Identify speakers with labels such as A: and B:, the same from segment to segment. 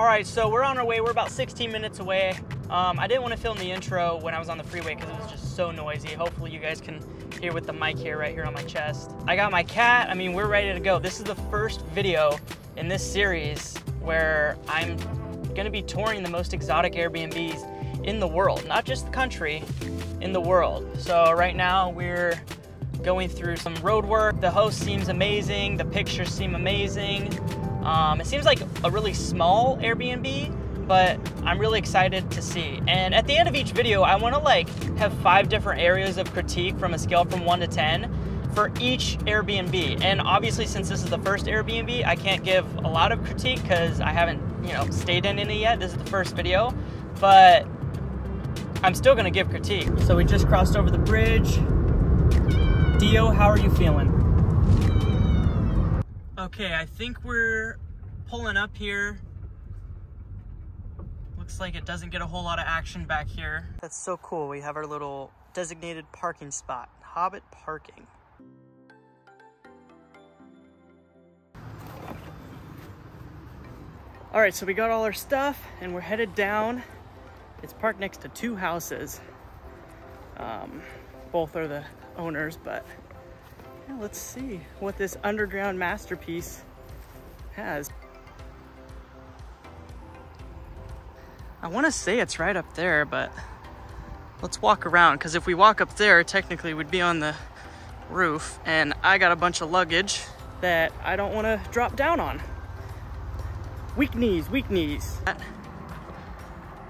A: right, so we're on our way. We're about 16 minutes away. Um, I didn't want to film the intro when I was on the freeway because it was just so noisy. Hopefully you guys can hear with the mic here right here on my chest. I got my cat. I mean, we're ready to go. This is the first video in this series where I'm gonna be touring the most exotic Airbnbs in the world, not just the country, in the world. So right now we're going through some road work. The host seems amazing. The pictures seem amazing. Um, it seems like a really small Airbnb, but I'm really excited to see. And at the end of each video, I wanna like have five different areas of critique from a scale from one to 10 for each Airbnb. And obviously since this is the first Airbnb, I can't give a lot of critique because I haven't, you know, stayed in any yet. This is the first video, but I'm still gonna give critique. So we just crossed over the bridge. Dio, how are you feeling? Okay, I think we're pulling up here. Looks like it doesn't get a whole lot of action back here. That's so cool. We have our little designated parking spot, Hobbit parking. All right, so we got all our stuff and we're headed down. It's parked next to two houses. Um, both are the owners, but yeah, let's see what this underground masterpiece has. I want to say it's right up there, but let's walk around because if we walk up there, technically we'd be on the roof and I got a bunch of luggage that I don't want to drop down on. Weak knees, weak knees.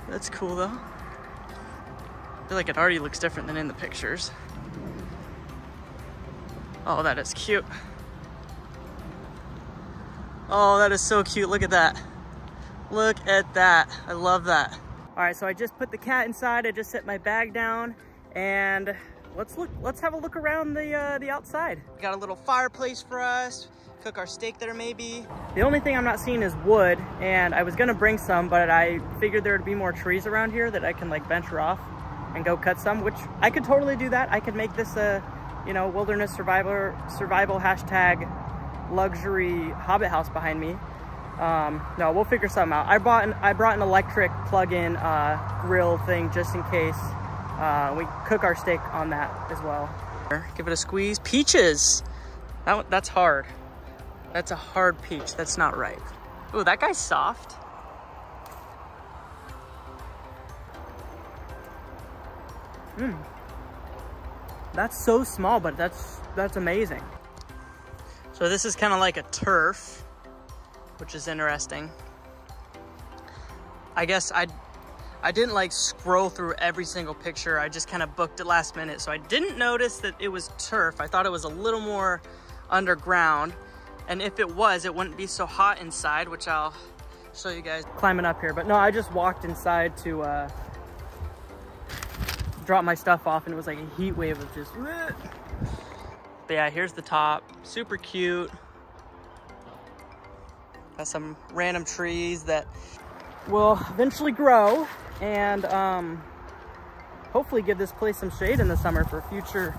A: That's cool though. I feel like it already looks different than in the pictures. Oh, that is cute. Oh, that is so cute. Look at that. Look at that. I love that. All right, so I just put the cat inside. I just set my bag down and let's look, let's have a look around the, uh, the outside. Got a little fireplace for us. Cook our steak there maybe. The only thing I'm not seeing is wood and I was gonna bring some, but I figured there would be more trees around here that I can like venture off and go cut some, which I could totally do that. I could make this a, you know, wilderness survivor, survival hashtag luxury hobbit house behind me. Um, no, we'll figure something out. I bought an, I brought an electric plug-in uh, grill thing just in case. Uh, we cook our steak on that as well. Give it a squeeze. Peaches. That, that's hard. That's a hard peach. That's not ripe. Ooh, that guy's soft. Mmm. That's so small, but that's that's amazing. So this is kind of like a turf, which is interesting. I guess I I didn't like scroll through every single picture. I just kind of booked it last minute. So I didn't notice that it was turf. I thought it was a little more underground. And if it was, it wouldn't be so hot inside, which I'll show you guys. Climbing up here, but no, I just walked inside to uh, drop my stuff off and it was like a heat wave of just, but yeah, here's the top, super cute. Got some random trees that will eventually grow and um, hopefully give this place some shade in the summer for future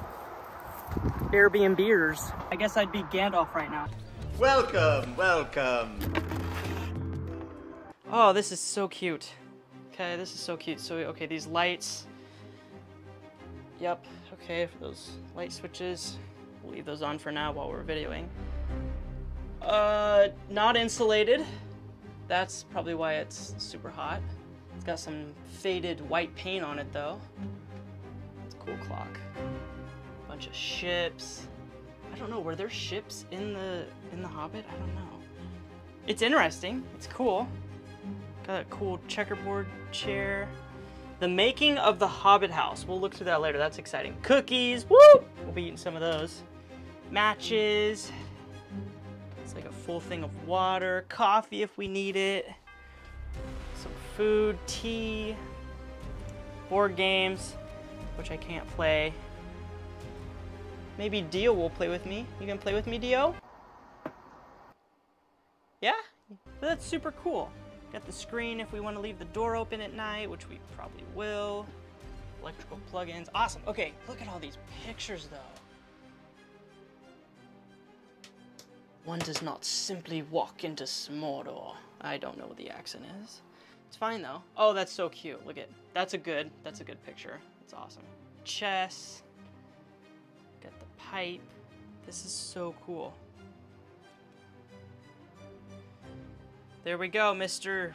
A: Airbnbers. I guess I'd be Gandalf right now.
B: Welcome, welcome.
A: Oh, this is so cute. Okay, this is so cute. So, okay, these lights. Yep, okay, for those light switches. We'll leave those on for now while we're videoing. Uh, not insulated. That's probably why it's super hot. It's got some faded white paint on it though. It's a cool clock. Bunch of ships. I don't know, were there ships in the in the Hobbit? I don't know. It's interesting. It's cool. Got a cool checkerboard chair. The making of the Hobbit house. We'll look through that later. That's exciting. Cookies. Woo! We'll be eating some of those. Matches. Like a full thing of water. Coffee if we need it. Some food, tea, board games, which I can't play. Maybe Dio will play with me. You can play with me, Dio? Yeah? That's super cool. Got the screen if we want to leave the door open at night, which we probably will. Electrical plugins. Awesome. Okay, look at all these pictures, though. One does not simply walk into Smordor. I don't know what the accent is. It's fine though. Oh, that's so cute. Look at that's a good that's a good picture. It's awesome. Chess. Got the pipe. This is so cool. There we go, Mr.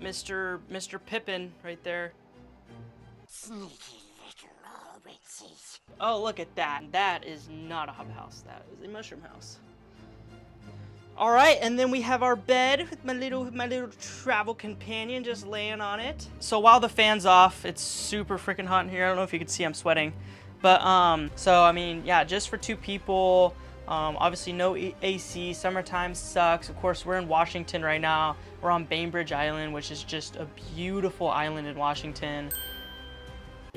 A: Mr. Mr. Pippin right there.
C: Sneaky little hobbitses.
A: Oh, look at that. That is not a hub house. That is a mushroom house. All right, and then we have our bed with my little my little travel companion just laying on it. So while the fan's off, it's super freaking hot in here. I don't know if you can see I'm sweating. But um so I mean, yeah, just for two people, um, obviously no AC, summertime sucks. Of course, we're in Washington right now. We're on Bainbridge Island, which is just a beautiful island in Washington.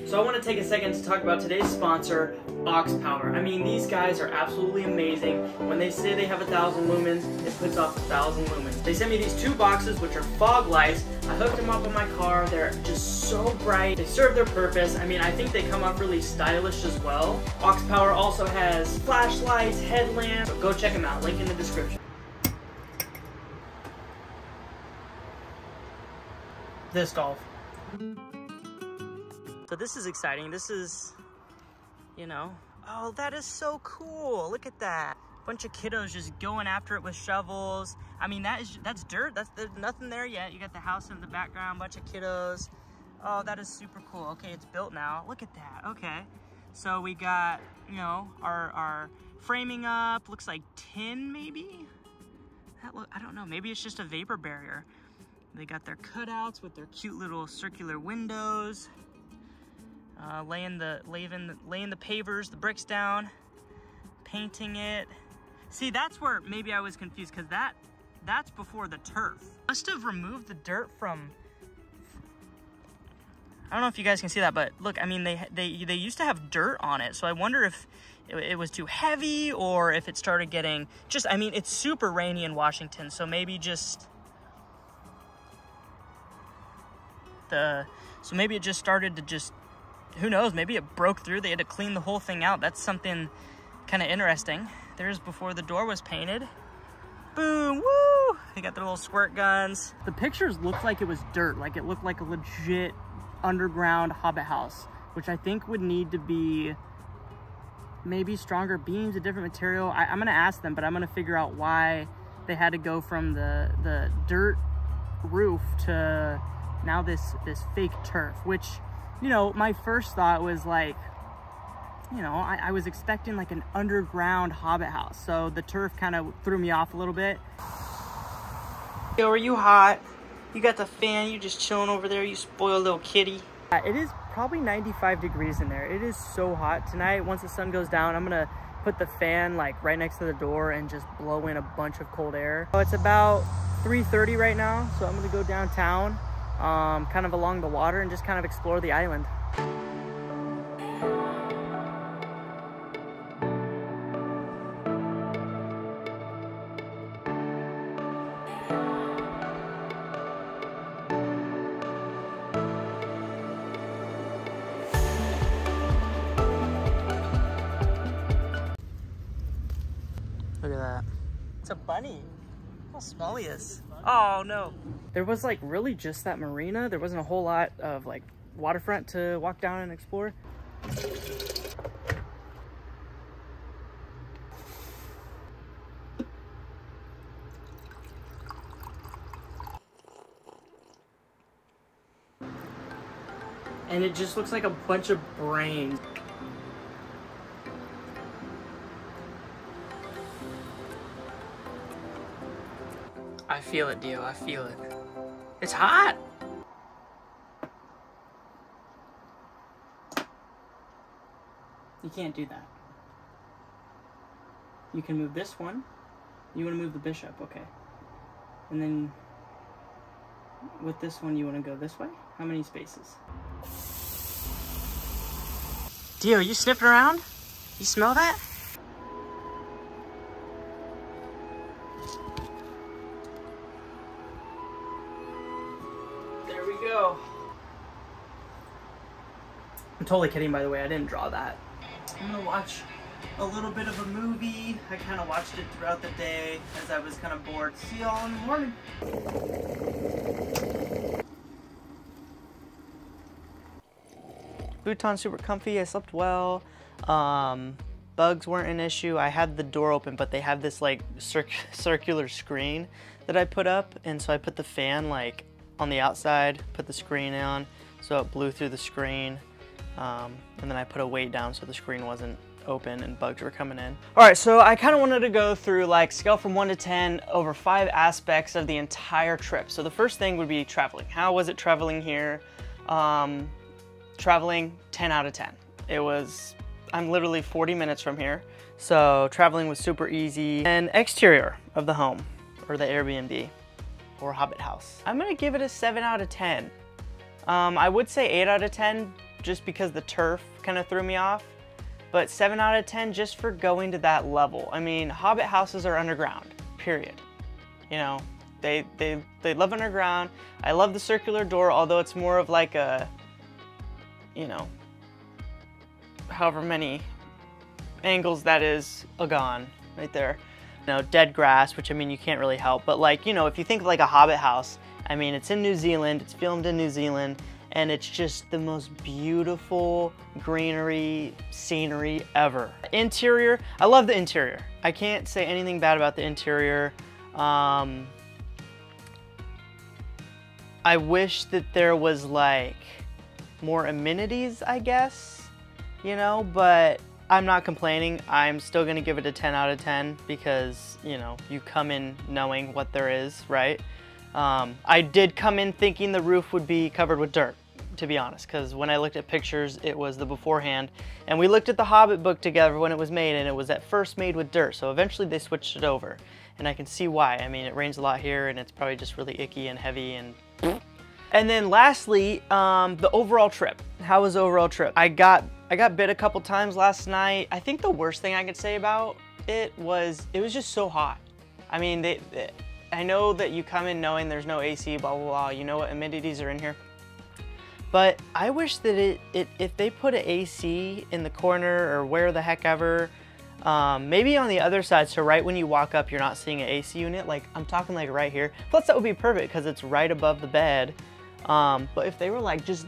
A: So I want to take a second to talk about today's sponsor, Ox Power. I mean, these guys are absolutely amazing. When they say they have a thousand lumens, it puts off a thousand lumens. They sent me these two boxes, which are fog lights. I hooked them up on my car. They're just so bright. They serve their purpose. I mean, I think they come off really stylish as well. Ox Power also has flashlights, headlamps. So go check them out. Link in the description. This golf. So this is exciting. This is, you know, oh, that is so cool. Look at that. Bunch of kiddos just going after it with shovels. I mean, that is that's dirt. That's there's nothing there yet. You got the house in the background, bunch of kiddos. Oh, that is super cool. Okay, it's built now. Look at that. Okay. So we got, you know, our our framing up. Looks like tin maybe. That look I don't know. Maybe it's just a vapor barrier. They got their cutouts with their cute little circular windows. Uh, laying the laying the laying the pavers, the bricks down, painting it. See, that's where maybe I was confused because that that's before the turf. Must have removed the dirt from. I don't know if you guys can see that, but look, I mean, they they they used to have dirt on it, so I wonder if it, it was too heavy or if it started getting just. I mean, it's super rainy in Washington, so maybe just the so maybe it just started to just who knows, maybe it broke through. They had to clean the whole thing out. That's something kind of interesting. There's before the door was painted. Boom, woo! They got their little squirt guns. The pictures looked like it was dirt, like it looked like a legit underground hobbit house, which I think would need to be maybe stronger beams, a different material. I, am gonna ask them, but I'm gonna figure out why they had to go from the, the dirt roof to now this, this fake turf, which you know, my first thought was like, you know, I, I was expecting like an underground hobbit house. So the turf kind of threw me off a little bit. Yo, are you hot? You got the fan, you just chilling over there, you spoiled little kitty. Uh, it is probably 95 degrees in there. It is so hot tonight. Once the sun goes down, I'm gonna put the fan like right next to the door and just blow in a bunch of cold air. So it's about 3.30 right now, so I'm gonna go downtown um, kind of along the water and just kind of explore the island. Look at that. It's a bunny. How small he is. Oh no. There was like really just that marina. There wasn't a whole lot of like waterfront to walk down and explore. And it just looks like a bunch of brains. Feel it, Dio. I feel it. It's hot! You can't do that. You can move this one. You want to move the bishop, okay. And then with this one, you want to go this way? How many spaces? Dio, you sniffing around? You smell that? Totally kidding, by the way. I didn't draw that. I'm gonna watch a little bit of a movie. I kind of watched it throughout the day as I was kind of bored. See y'all in the morning. Futon super comfy. I slept well. Um, bugs weren't an issue. I had the door open, but they have this like circ circular screen that I put up. And so I put the fan like on the outside, put the screen on, so it blew through the screen. Um, and then I put a weight down so the screen wasn't open and bugs were coming in. All right, so I kind of wanted to go through like scale from one to 10 over five aspects of the entire trip. So the first thing would be traveling. How was it traveling here? Um, traveling 10 out of 10. It was, I'm literally 40 minutes from here. So traveling was super easy. And exterior of the home or the Airbnb or Hobbit house. I'm gonna give it a seven out of 10. Um, I would say eight out of 10 just because the turf kind of threw me off, but seven out of 10 just for going to that level. I mean, Hobbit houses are underground, period. You know, they, they, they live underground. I love the circular door, although it's more of like a, you know, however many angles that is a gone right there. You know, dead grass, which I mean, you can't really help, but like, you know, if you think of like a Hobbit house, I mean, it's in New Zealand, it's filmed in New Zealand, and it's just the most beautiful greenery scenery ever. Interior, I love the interior. I can't say anything bad about the interior. Um, I wish that there was like more amenities, I guess, you know, but I'm not complaining. I'm still gonna give it a 10 out of 10 because, you know, you come in knowing what there is, right? Um, I did come in thinking the roof would be covered with dirt, to be honest, because when I looked at pictures, it was the beforehand. And we looked at the Hobbit book together when it was made, and it was at first made with dirt. So eventually they switched it over. And I can see why. I mean, it rains a lot here, and it's probably just really icky and heavy and... And then lastly, um, the overall trip. How was the overall trip? I got I got bit a couple times last night. I think the worst thing I could say about it was it was just so hot. I mean, they, they I know that you come in knowing there's no AC, blah, blah, blah. You know what amenities are in here. But I wish that it, it if they put an AC in the corner or where the heck ever, um, maybe on the other side, so right when you walk up, you're not seeing an AC unit. Like, I'm talking like right here. Plus, that would be perfect because it's right above the bed. Um, but if they were like just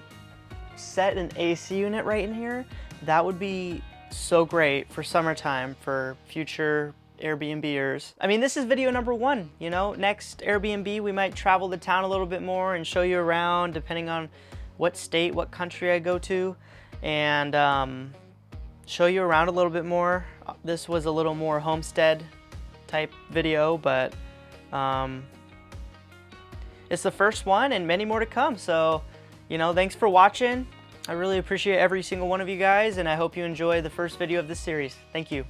A: set an AC unit right in here, that would be so great for summertime for future Airbnbers. I mean, this is video number one, you know, next Airbnb, we might travel the town a little bit more and show you around depending on what state, what country I go to and um, show you around a little bit more. This was a little more homestead type video, but um, it's the first one and many more to come. So, you know, thanks for watching. I really appreciate every single one of you guys and I hope you enjoy the first video of this series. Thank you.